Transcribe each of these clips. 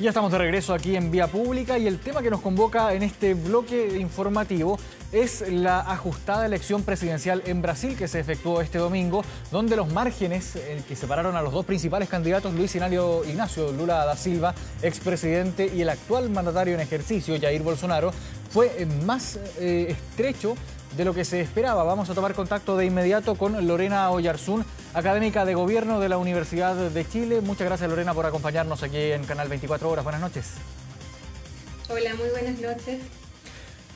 Ya estamos de regreso aquí en Vía Pública y el tema que nos convoca en este bloque informativo es la ajustada elección presidencial en Brasil que se efectuó este domingo, donde los márgenes eh, que separaron a los dos principales candidatos, Luis Ignacio Lula da Silva, expresidente, y el actual mandatario en ejercicio, Jair Bolsonaro, fue más eh, estrecho de lo que se esperaba. Vamos a tomar contacto de inmediato con Lorena Oyarzún, académica de gobierno de la Universidad de Chile. Muchas gracias Lorena por acompañarnos aquí en Canal 24 Horas. Buenas noches. Hola, muy buenas noches.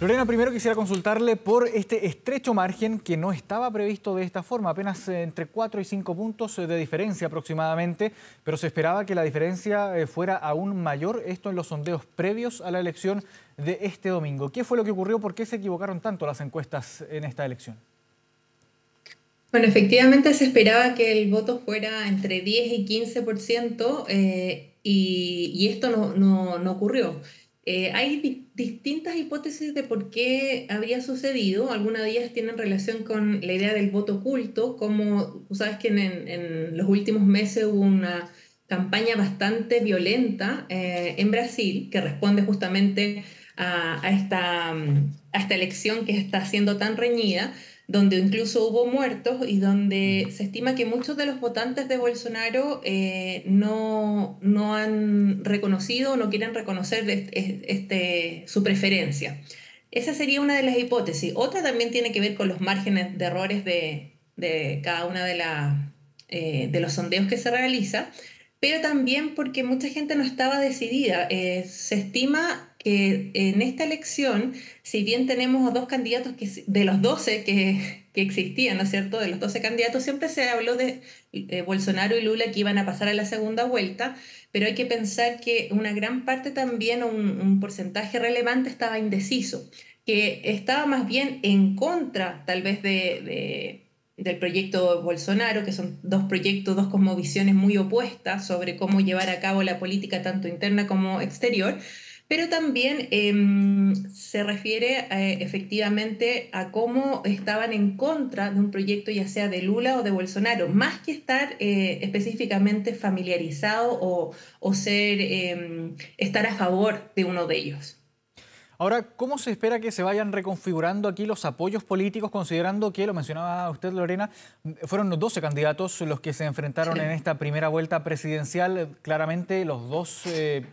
Lorena, primero quisiera consultarle por este estrecho margen que no estaba previsto de esta forma, apenas eh, entre 4 y 5 puntos eh, de diferencia aproximadamente, pero se esperaba que la diferencia eh, fuera aún mayor, esto en los sondeos previos a la elección de este domingo. ¿Qué fue lo que ocurrió? ¿Por qué se equivocaron tanto las encuestas en esta elección? Bueno, efectivamente se esperaba que el voto fuera entre 10 y 15% y, y, esto no, no, no ocurrió. Eh, hay distintas hipótesis de por qué habría sucedido. Algunas de ellas tienen relación con la idea del voto oculto, como tú sabes que en, los últimos meses hubo una campaña bastante violenta eh, en Brasil que responde justamente a, esta, a esta elección que está siendo tan reñida donde incluso hubo muertos y donde se estima que muchos de los votantes de Bolsonaro eh, no, no, han reconocido o no quieren reconocer este, su preferencia. Esa sería una de las hipótesis. Otra también tiene que ver con los márgenes de errores de, de cada una de, la, eh, de los sondeos que se realiza, pero también porque mucha gente no estaba decidida. Eh, se estima que en esta elección, si bien tenemos dos candidatos que, de los 12 que, que existían, ¿no es cierto? De los 12 candidatos, siempre se habló de Bolsonaro y Lula que iban a pasar a la segunda vuelta, pero hay que pensar que una gran parte también, un, un porcentaje relevante estaba indeciso, que estaba más bien en contra tal vez de del proyecto Bolsonaro, que son dos proyectos, dos cosmovisiones muy opuestas sobre cómo llevar a cabo la política tanto interna como exterior, pero también em, se refiere eh, efectivamente a cómo estaban en contra de un proyecto ya sea de Lula o de Bolsonaro, más que estar eh, específicamente familiarizado o, o ser, em, estar a favor de uno de ellos. Ahora, ¿cómo se espera que se vayan reconfigurando aquí los apoyos políticos, considerando que, lo mencionaba usted, Lorena, fueron los 12 candidatos los que se enfrentaron en esta primera vuelta presidencial? Claramente los dos eh,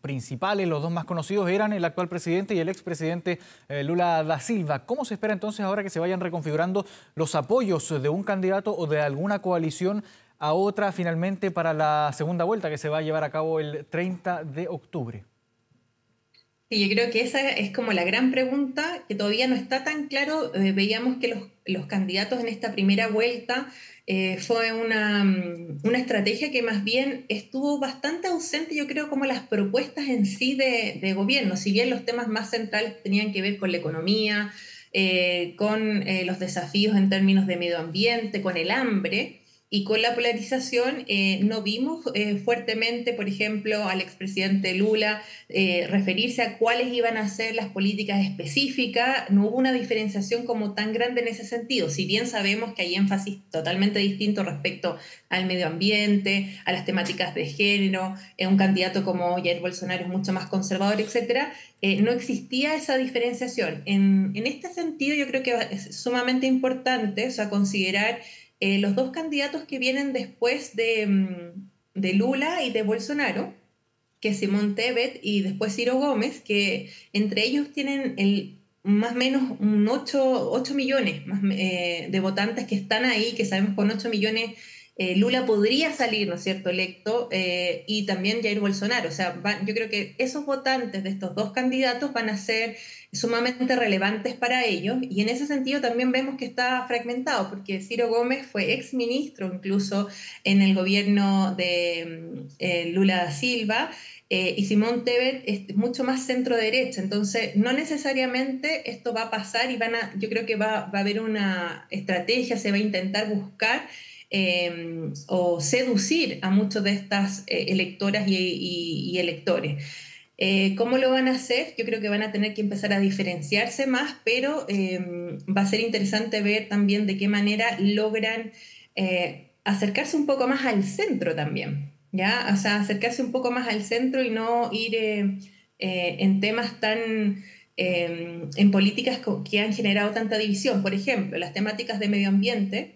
principales, los dos más conocidos, eran el actual presidente y el expresidente eh, Lula da Silva. ¿Cómo se espera entonces ahora que se vayan reconfigurando los apoyos de un candidato o de alguna coalición a otra finalmente para la segunda vuelta que se va a llevar a cabo el 30 de octubre? Sí, yo creo que esa es como la gran pregunta que todavía no está tan claro. Eh, veíamos que los, los candidatos en esta primera vuelta eh, fue una, mm, una, estrategia que más bien estuvo bastante ausente, yo creo, como las propuestas en sí de, de gobierno. Si bien los temas más centrales tenían que ver con la economía, eh, con eh, los desafíos en términos de medio ambiente, con el hambre, y con la polarización eh, no vimos eh, fuertemente, por ejemplo, al expresidente Lula eh, referirse a cuáles iban a ser las políticas específicas. No hubo una diferenciación como tan grande en ese sentido. Si bien sabemos que hay énfasis totalmente distinto respecto al medio ambiente, a las temáticas de género, un candidato como Jair Bolsonaro es mucho más conservador, etc., no existía esa diferenciación. En, en este sentido, yo creo que es sumamente importante o sea, considerar eh, los dos candidatos que vienen después mm, de, Lula y de Bolsonaro, que es Simón Tebet y después Ciro Gómez, que entre ellos tienen el, más o menos un 8, millones eh, de votantes que están ahí, que sabemos con 8 millones eh, Lula podría salir, ¿no es cierto?, electo, y también Jair Bolsonaro. O sea, yo creo que esos votantes de estos dos candidatos van a ser sumamente relevantes para ellos y en ese sentido también vemos que está fragmentado porque Ciro Gómez fue ex ministro incluso en el gobierno de mm, eh, Lula da Silva eh, y Simón Tebet es mucho más centro derecha, entonces no necesariamente esto va a pasar y van a, yo creo que va a haber una estrategia, se va a intentar buscar em, o seducir a muchos de estas eh, electoras y electores. Eh, ¿Cómo lo van a hacer? Yo creo que van a tener que empezar a diferenciarse más, pero em, va a ser interesante ver también de qué manera logran eh, acercarse un poco más al centro también. ¿ya? O sea, acercarse un poco más al centro y no ir eh, eh, en temas tan, em, en políticas que han generado tanta división. Por ejemplo, las temáticas de medio ambiente,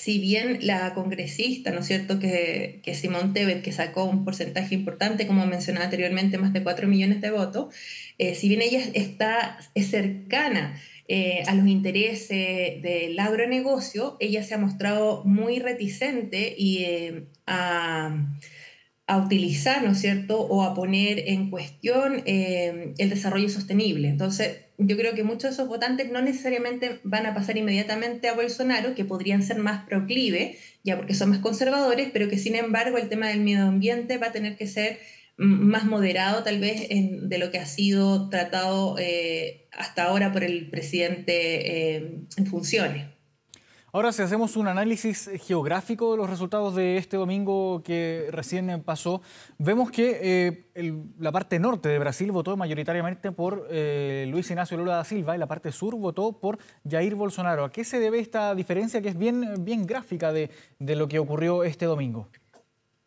si bien la congresista, ¿no es cierto?, que, que Simón Tebet, que sacó un porcentaje importante, como mencionaba anteriormente, más de 4 millones de votos, eh, si bien ella está, es cercana eh, a los intereses del agronegocio, ella se ha mostrado muy reticente y, eh, a, utilizar, ¿no es cierto?, o a poner en cuestión el desarrollo sostenible. Entonces, yo creo que muchos de esos votantes no necesariamente van a pasar inmediatamente a Bolsonaro, que podrían ser más proclive, ya porque son más conservadores, pero que sin embargo el tema del medio ambiente va a tener que ser más moderado tal vez de lo que ha sido tratado eh, hasta ahora por el presidente eh, en funciones. Ahora, si hacemos un análisis geográfico de los resultados de este domingo que recién pasó, vemos que eh, la parte norte de Brasil votó mayoritariamente por Luis Ignacio Lula da Silva y la parte sur votó por Jair Bolsonaro. ¿A qué se debe esta diferencia que es bien, bien gráfica de, lo que ocurrió este domingo?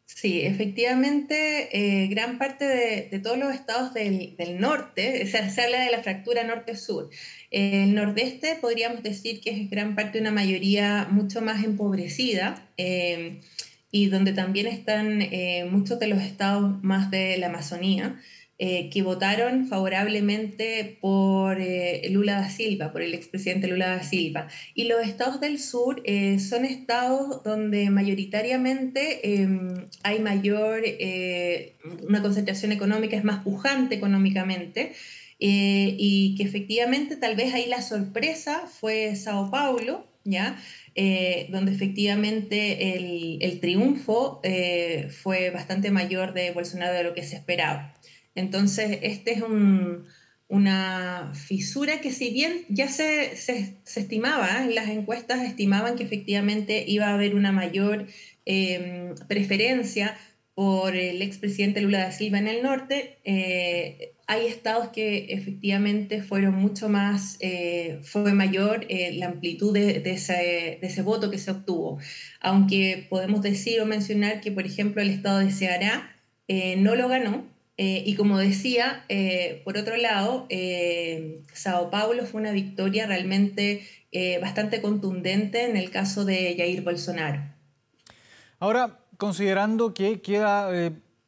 Sí, efectivamente, eh, gran parte de, todos los estados del, norte, se habla de la fractura norte-sur. El nordeste podríamos decir que es gran parte de una mayoría mucho más empobrecida eh, y donde también están eh, muchos de los estados más de la Amazonía. Eh, que votaron favorablemente por eh, Lula da Silva, por el expresidente Lula da Silva. Y los estados del sur eh, son estados donde mayoritariamente em, hay mayor, una concentración económica, es más pujante económicamente. Y que efectivamente tal vez ahí la sorpresa fue Sao Paulo, ¿ya? donde efectivamente el, el triunfo fue bastante mayor de Bolsonaro de lo que se esperaba. Entonces, este es una fisura que si bien ya se, estimaba, en las encuestas estimaban que efectivamente iba a haber una mayor em, preferencia por el expresidente Lula da Silva en el norte, eh, hay estados que efectivamente fueron mucho más, eh, fue mayor eh, la amplitud de, ese, de, ese, voto que se obtuvo. Aunque podemos decir o mencionar que, por ejemplo, el estado de Ceará no lo ganó, eh, y como decía, eh, por otro lado, eh, Sao Paulo fue una victoria realmente bastante contundente en el caso de Jair Bolsonaro. Ahora, considerando que queda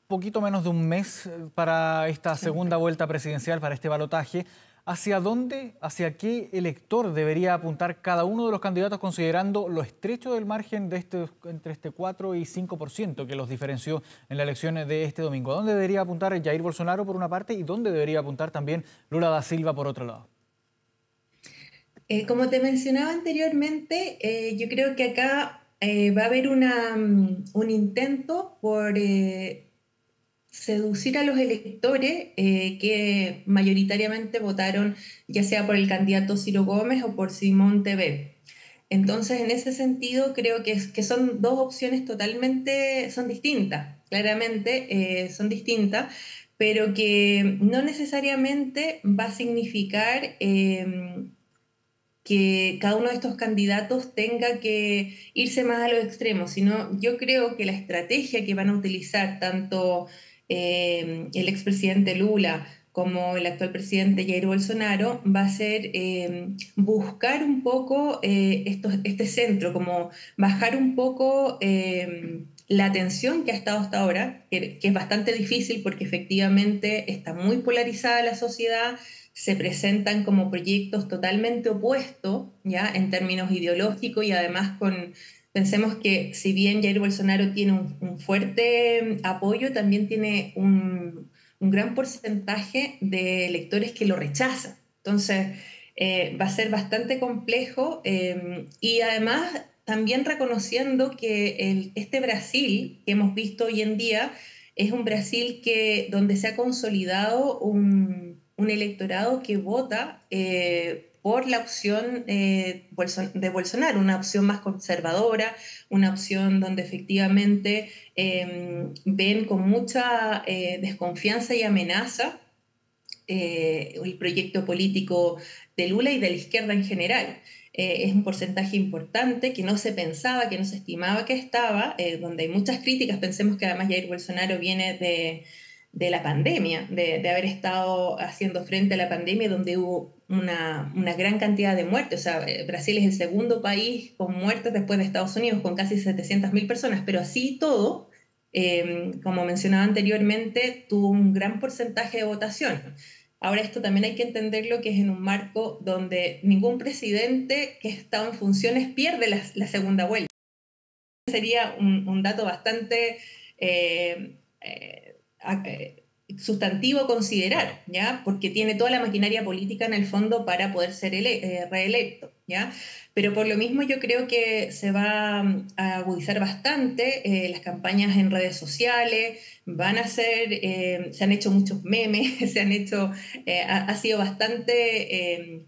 poquito menos de un mes para esta segunda vuelta presidencial, para este balotaje, ¿Hacia dónde, hacia qué elector debería apuntar cada uno de los candidatos considerando lo estrecho del margen de este, entre este 4 y 5% que los diferenció en las elecciones de este domingo? ¿A dónde debería apuntar Jair Bolsonaro por una parte y dónde debería apuntar también Lula da Silva por otro lado? Eh, como te mencionaba anteriormente, eh, yo creo que acá eh, va a haber una, mm, un intento por seducir a los electores eh, que mayoritariamente votaron ya sea por el candidato Ciro Gómez o por Simón TV. Entonces, en ese sentido, creo que, que son dos opciones totalmente, son distintas, claramente eh, son distintas, pero que no necesariamente va a significar em, que cada uno de estos candidatos tenga que irse más a los extremos, sino yo creo que la estrategia que van a utilizar tanto eh, el expresidente Lula como el actual presidente Jair Bolsonaro, va a ser eh, buscar un poco eh, este centro, como bajar un poco la atención que ha estado hasta ahora, que, es bastante difícil porque efectivamente está muy polarizada la sociedad, se presentan como proyectos totalmente opuestos, ¿ya? En términos ideológicos y además con Pensemos que si bien Jair Bolsonaro tiene un, fuerte apoyo, también tiene un, gran porcentaje de electores que lo rechazan. Entonces, eh, va a ser bastante complejo eh, y además también reconociendo que este Brasil que hemos visto hoy en día es un Brasil que, donde se ha consolidado un, electorado que vota eh, por la opción eh, de Bolsonaro, una opción más conservadora, una opción donde efectivamente em, ven con mucha eh, desconfianza y amenaza eh, el proyecto político de Lula y de la izquierda en general. es un porcentaje importante que no se pensaba, que no se estimaba que estaba, donde hay muchas críticas. Pensemos que además Jair Bolsonaro viene de, de la pandemia, de, de, haber estado haciendo frente a la pandemia donde hubo una, una, gran cantidad de muertes. O sea, eh, Brasil es el segundo país con muertes después de Estados Unidos, con casi 700.000 personas, pero así todo, em, como mencionaba anteriormente, tuvo un gran porcentaje de votación. Ahora esto también hay que entenderlo que es en un marco donde ningún presidente que está en funciones pierde la, la segunda vuelta. Sería un, un dato bastante... Eh, eh, eh, sustantivo considerar, ¿ya? Porque tiene toda la maquinaria política en el fondo para poder ser eh, reelecto, ¿ya? Pero por lo mismo yo creo que se va mm, a agudizar bastante eh, las campañas en redes sociales, van a ser, se han hecho muchos memes, se han hecho, ha, sido bastante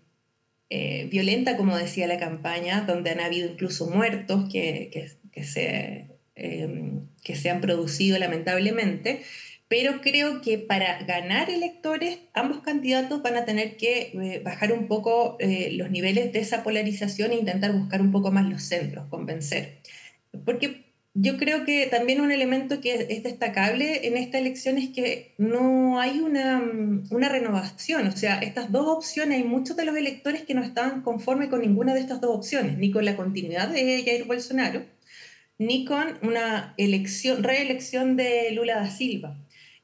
violenta, como decía la campaña, donde han habido incluso muertos que, que se, que se han producido lamentablemente pero creo que para ganar electores, ambos candidatos van a tener que eh, bajar un poco eh, los niveles de esa polarización e intentar buscar un poco más los centros, convencer. Porque yo creo que también un elemento que es destacable en esta elección es que no hay una, una renovación. O sea, estas dos opciones, hay muchos de los electores que no están conformes con ninguna de estas dos opciones, ni con la continuidad de Jair Bolsonaro, ni con una elección, reelección de Lula da Silva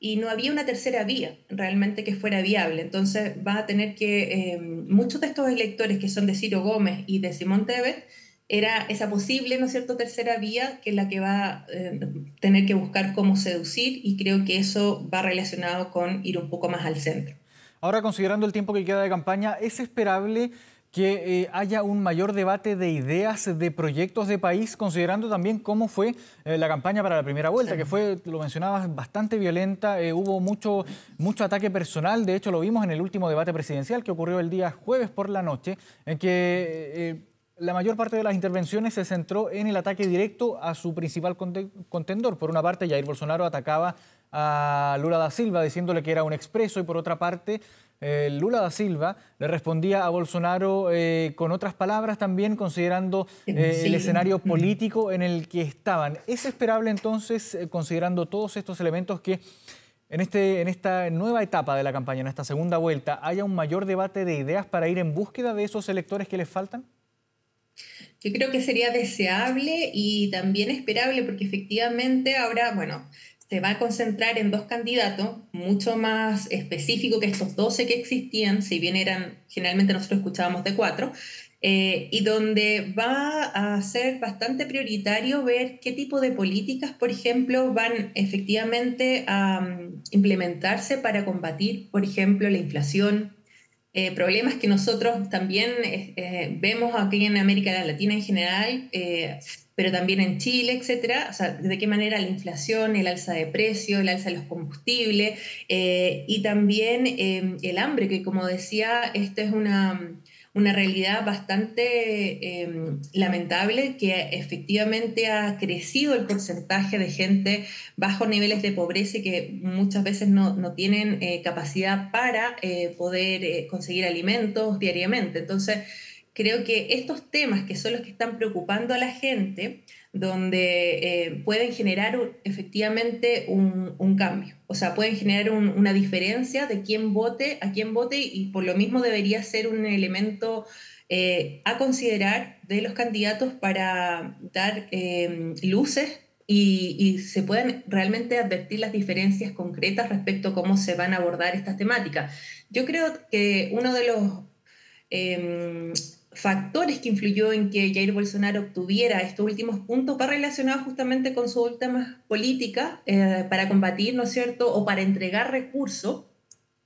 y no había una tercera vía realmente que fuera viable. Entonces va a tener que, eh, muchos de estos electores que son de Ciro Gómez y de Simón Tebet, era esa posible, ¿no es cierto?, tercera vía que es la que va a eh, tener que buscar cómo seducir y creo que eso va relacionado con ir un poco más al centro. Ahora, considerando el tiempo que queda de campaña, ¿es esperable que eh, haya un mayor debate de ideas, de proyectos de país, considerando también cómo fue eh, la campaña para la primera vuelta, que fue, lo mencionabas, bastante violenta, eh, hubo mucho, mucho ataque personal, de hecho lo vimos en el último debate presidencial que ocurrió el día jueves por la noche, en que la mayor parte de las intervenciones se centró en el ataque directo a su principal contendor. Por una parte, Jair Bolsonaro atacaba a Lula da Silva diciéndole que era un expreso y por otra parte eh, Lula da Silva le respondía a Bolsonaro eh, con otras palabras también, considerando eh, el escenario mm. político en el que estaban. ¿Es esperable entonces, considerando todos estos elementos, que en, este, en esta nueva etapa de la campaña, en esta segunda vuelta, haya un mayor debate de ideas para ir en búsqueda de esos electores que les faltan? Yo creo que sería deseable y también esperable porque efectivamente ahora, bueno, se va a concentrar en dos candidatos, mucho más específicos que estos 12 que existían, si bien eran, generalmente nosotros escuchábamos de cuatro, eh, y donde va a ser bastante prioritario ver qué tipo de políticas, por ejemplo, van efectivamente a um, implementarse para combatir, por ejemplo, la inflación, eh, problemas que nosotros también eh, vemos aquí en América Latina en general, pero también en Chile, etcétera, o sea, de qué manera la inflación, el alza de precios, el alza de los combustibles eh, y también eh, el hambre, que como decía, esta es una, una realidad bastante eh, lamentable que efectivamente ha crecido el porcentaje de gente bajo niveles de pobreza y que muchas veces no, no tienen capacidad para poder conseguir alimentos diariamente. Entonces, creo que estos temas que son los que están preocupando a la gente, donde eh, pueden generar efectivamente un, cambio, o sea, pueden generar una diferencia de quién vote, a quién vote, y por lo mismo debería ser un elemento eh, a considerar de los candidatos para dar eh, luces y, y, se puedan realmente advertir las diferencias concretas respecto a cómo se van a abordar estas temáticas. Yo creo que uno de los em, factores que influyó en que Jair Bolsonaro obtuviera estos últimos puntos va relacionado justamente con su última política eh, para combatir, ¿no es cierto?, o para entregar recursos,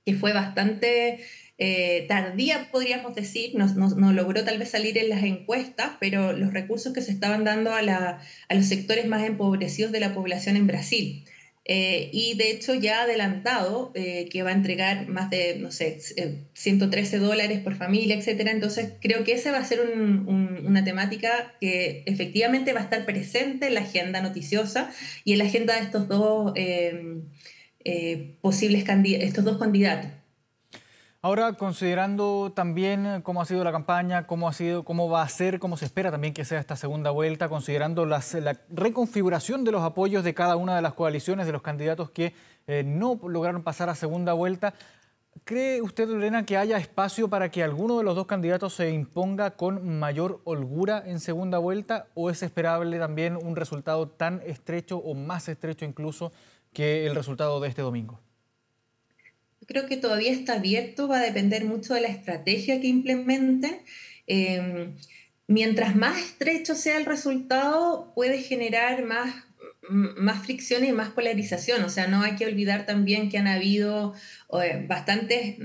que fue bastante eh, tardía, podríamos decir, no, no, logró tal vez salir en las encuestas, pero los recursos que se estaban dando a, la, a los sectores más empobrecidos de la población en Brasil. Eh, y de hecho ya ha adelantado eh, que va a entregar más de, no sé, 113 eh, dólares por familia, etc. Entonces creo que esa va a ser una temática que efectivamente va a estar presente en la agenda noticiosa y en la agenda de estos dos posibles estos dos candidatos. Ahora, considerando también cómo ha sido la campaña, cómo ha sido, cómo va a ser, cómo se espera también que sea esta segunda vuelta, considerando la reconfiguración de los apoyos de cada una de las coaliciones de los candidatos que eh, no lograron pasar a segunda vuelta, ¿cree usted, Lorena, que haya espacio para que alguno de los dos candidatos se imponga con mayor holgura en segunda vuelta o es esperable también un resultado tan estrecho o más estrecho incluso que el resultado de este domingo? Creo que todavía está abierto, va a depender mucho de la estrategia que implementen. Em, mientras más estrecho sea el resultado, puede generar más, más fricción y más polarización. O sea, no hay que olvidar también que han habido eh, bastantes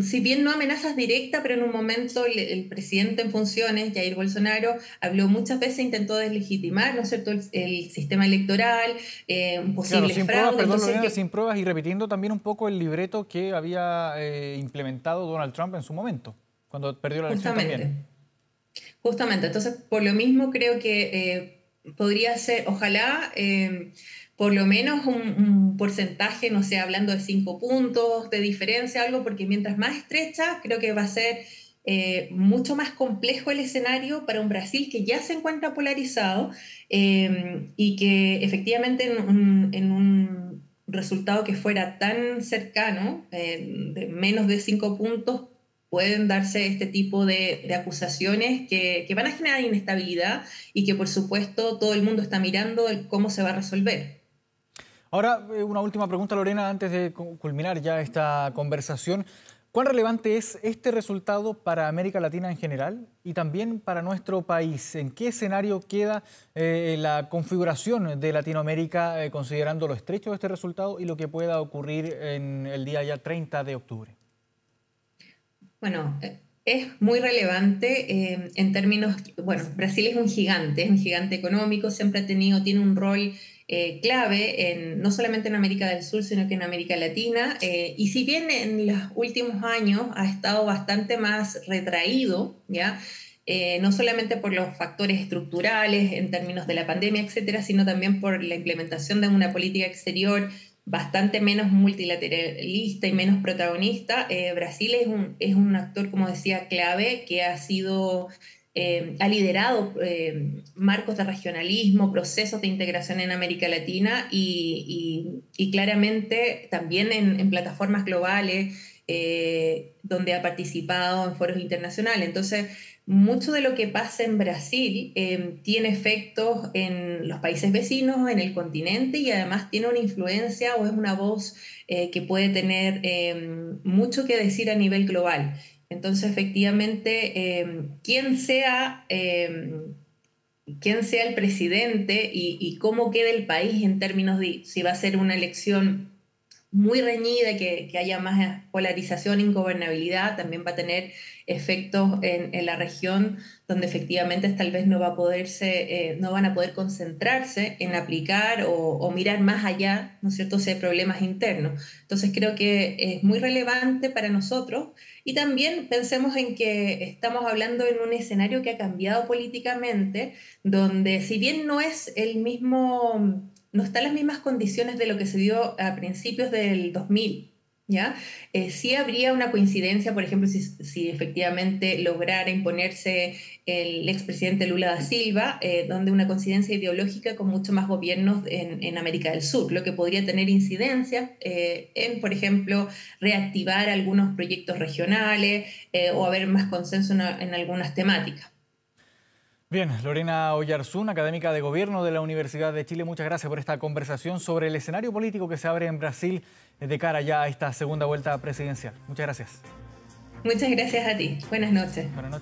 si bien no amenazas directas, pero en un momento el, presidente en funciones, Jair Bolsonaro, habló muchas veces, intentó deslegitimar, ¿no es cierto?, el, sistema electoral, eh, posibles sin Pruebas, perdón, sin pruebas y repitiendo también un poco el libreto que había eh, implementado Donald Trump en su momento, cuando perdió la elección Justamente. Justamente, entonces por lo mismo creo que eh, podría ser, ojalá eh, por lo menos un, porcentaje, no sé, hablando de cinco puntos de diferencia, algo, porque mientras más estrecha, creo que va a ser eh, mucho más complejo el escenario para un Brasil que ya se encuentra polarizado eh, y que efectivamente en un, resultado que fuera tan cercano, eh, de menos de cinco puntos, pueden darse este tipo de, acusaciones que, van a generar inestabilidad y que por supuesto todo el mundo está mirando cómo se va a resolver. Ahora, eh, una última pregunta, Lorena, antes de culminar ya esta conversación. ¿Cuán relevante es este resultado para América Latina en general y también para nuestro país? ¿En qué escenario queda eh, la configuración de Latinoamérica eh, considerando lo estrecho de este resultado y lo que pueda ocurrir en el día ya 30 de octubre? Bueno, es muy relevante en términos, bueno, Brasil es un gigante, es un gigante económico, siempre ha tenido, tiene un rol eh, clave, no solamente en América del Sur, sino que en América Latina. Eh, y si bien en los últimos años ha estado bastante más retraído, ¿ya? Eh, no solamente por los factores estructurales en términos de la pandemia, etcétera, sino también por la implementación de una política exterior bastante menos multilateralista y menos protagonista, Brasil es un, es un actor, como decía, clave que ha sido eh, ha liderado eh, marcos de regionalismo, procesos de integración en América Latina y, claramente también en, plataformas globales eh, donde ha participado en foros internacionales. Entonces, mucho de lo que pasa en Brasil tiene efectos en los países vecinos, en el continente y además tiene una influencia o es una voz que puede tener mucho que decir a nivel global. Entonces, efectivamente, quien sea, em, sea el presidente y, cómo quede el país en términos de si va a ser una elección muy reñida, que, que haya más polarización, ingobernabilidad, también va a tener efectos en, la región donde efectivamente tal vez no, va a poderse, eh, no van a poder concentrarse en aplicar o, mirar más allá, ¿no es cierto?, si hay problemas internos. Entonces creo que es muy relevante para nosotros y también pensemos en que estamos hablando en un escenario que ha cambiado políticamente, donde si bien no es el mismo, no están las mismas condiciones de lo que se dio a principios del 2000, ¿ya? Eh, sí habría una coincidencia, por ejemplo, si, efectivamente lograra imponerse el expresidente Lula da Silva, eh, donde una coincidencia ideológica con mucho más gobiernos en, América del Sur, lo que podría tener incidencia eh, en, por ejemplo, reactivar algunos proyectos regionales o haber más consenso en algunas temáticas. Bien, Lorena Oyarzún, académica de Gobierno de la Universidad de Chile, muchas gracias por esta conversación sobre el escenario político que se abre en Brasil de cara ya a esta segunda vuelta presidencial. Muchas gracias. Muchas gracias a ti. Buenas noches. Buenas noches.